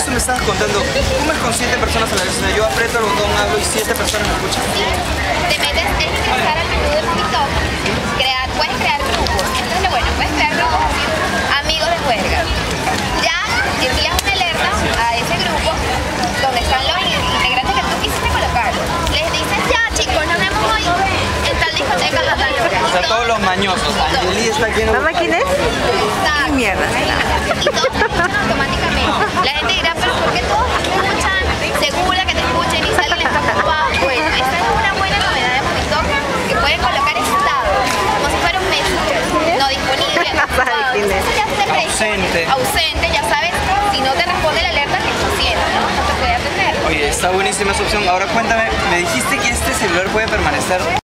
eso, me estabas contando. ¿Cómo es con siete personas a la vez? O sea, yo aprieto el botón, hablo y siete personas me escuchan. Te metes, es ingresar al menú de TikTok, crear, puedes crear grupos. Entonces, bueno, puedes crear grupos así, amigos de juerga. Ya envías una alerta a ese grupo donde están los integrantes que tú quisiste colocar. Les dices, ya chicos, nos vemos hoy en tal discoteca a tal hora. O sea, todos los mañosos. Angeli está aquí en. ¿Mamá quién es? Ausente. Ausente, ya sabes, si no te responde la alerta que está haciendo, ¿no? No te puede atender. Oye, está buenísima esa opción. Ahora cuéntame, me dijiste que este celular puede permanecer